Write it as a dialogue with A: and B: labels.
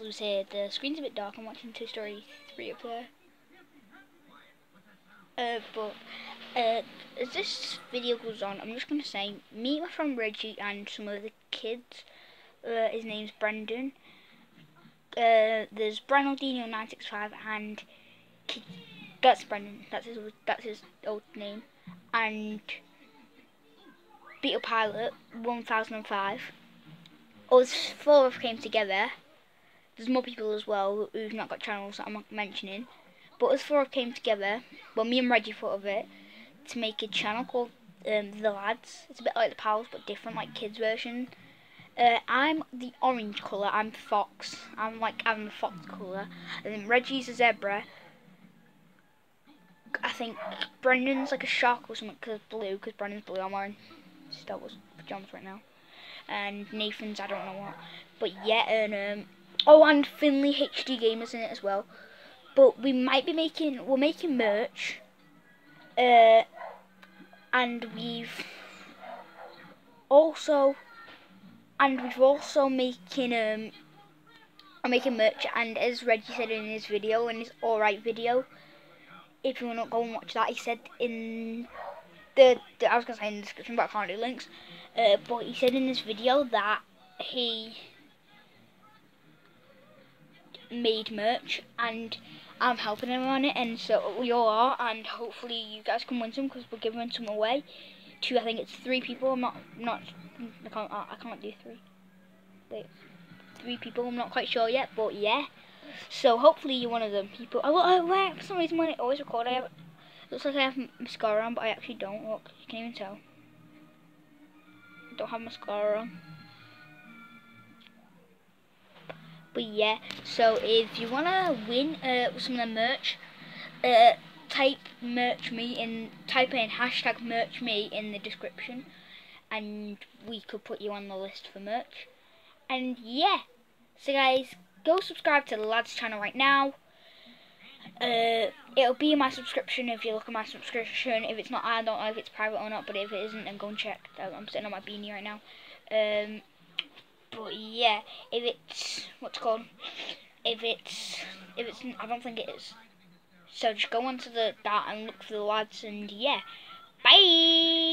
A: Lewis here. The screen's a bit dark. I'm watching Toy Story 3 up there. Uh, but uh, as this video goes on, I'm just going to say, meet my friend Reggie and some of the kids. Uh, his name's Brendan. Uh, there's Brenaldino965 and that's Brendan. That's his. That's his old name. And Beetle Pilot 1005. Us four of came together. There's more people as well who've not got channels that I'm not mentioning. But us four came together. Well, me and Reggie thought of it to make a channel called um, The Lads. It's a bit like the Pals, but different, like kids version. Uh, I'm the orange colour. I'm Fox. I'm like I'm the fox colour. And then Reggie's a zebra. I think Brendan's like a shark or something because blue. Because Brendan's blue. I'm wearing Star Wars pajamas right now. And Nathan's I don't know what. But yeah, and um, oh, and Finley HD Gamers in it as well. But we might be making we're making merch. Uh, and we've also and we've also making um I'm making merch and as Reggie said in his video in his alright video if you want to go and watch that he said in the, the I was gonna say in the description but I can't do links uh, but he said in this video that he made merch and I'm helping him on it and so we all are and hopefully you guys can win some because we're giving some away. To I think it's three people I'm not not I can't I can't do three. Wait, three people I'm not quite sure yet but yeah. So hopefully you're one of them people. Oh, oh where for some reason when it always record I have looks like I have mascara on but I actually don't look you can't even tell. I don't have mascara on but yeah so if you wanna win uh, some of the merch uh, type merch me in type in hashtag merch me in the description and we could put you on the list for merch. And yeah so guys go subscribe to the lads channel right now. Uh, it'll be my subscription if you look at my subscription. If it's not I don't know if it's private or not but if it isn't then go and check. I'm sitting on my beanie right now. Um, but yeah if it's what's called? If it's if it's I don't think it is. So just go onto the that and look for the lads and yeah. Bye